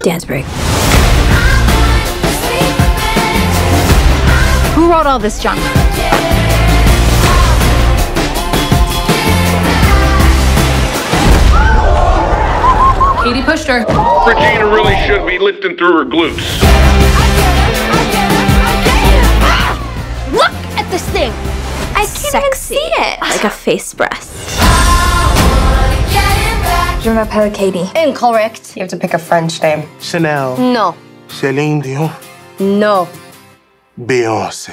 Dance break. Who wrote all this junk? Cady pushed her. Regina really should be lifting through her glutes. Look at this thing! I can't even see it. Like a face breast. Je m'appelle Cady. Incorrect. You have to pick a French name. Chanel, No. Celine Dion, No. Beyonce.